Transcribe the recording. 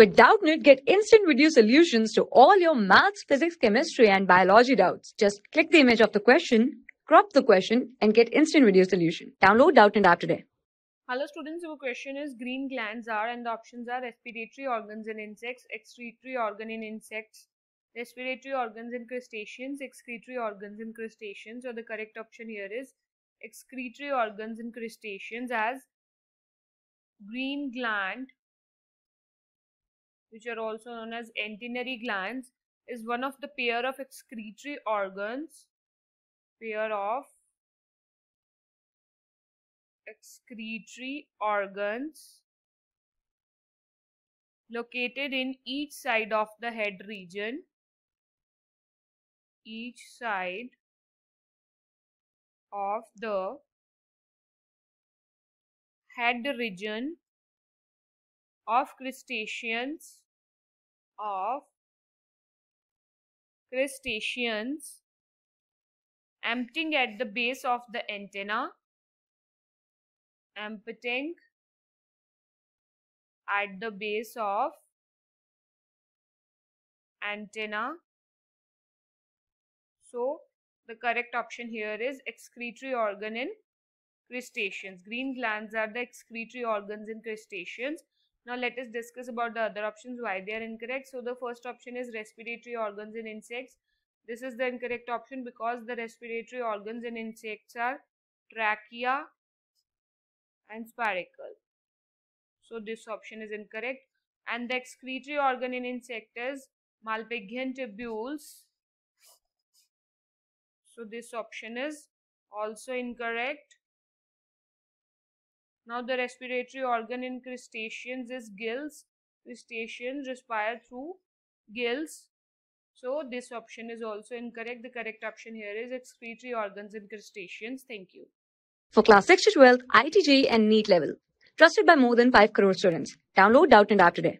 With Doubtnut, get instant video solutions to all your maths, physics, chemistry, and biology doubts. Just click the image of the question, crop the question, and get instant video solution. Download Doubtnut app today. Hello students, our question is green glands are and the options are respiratory organs in insects, excretory organ in insects, respiratory organs in crustaceans, excretory organs in crustaceans. So the correct option here is excretory organs in crustaceans as green gland which are also known as antennary glands is one of the pair of excretory organs pair of excretory organs located in each side of the head region. Each side of the head region of crustaceans of crustaceans emptying at the base of the antenna emptying at the base of antenna. So the correct option here is excretory organ in crustaceans. Green glands are the excretory organs in crustaceans now let us discuss about the other options why they are incorrect so the first option is respiratory organs in insects this is the incorrect option because the respiratory organs in insects are trachea and spiracle. So this option is incorrect. And the excretory organ in insect is Malpighian tubules. So this option is also incorrect. Now the respiratory organ in crustaceans is gills. Crustaceans respire through gills. So this option is also incorrect. The correct option here is excretory organs in crustaceans. Thank you. For class 6 to 12, IIT JEE and NEET level. Trusted by more than 5 crore students. Download Doubtnut app today.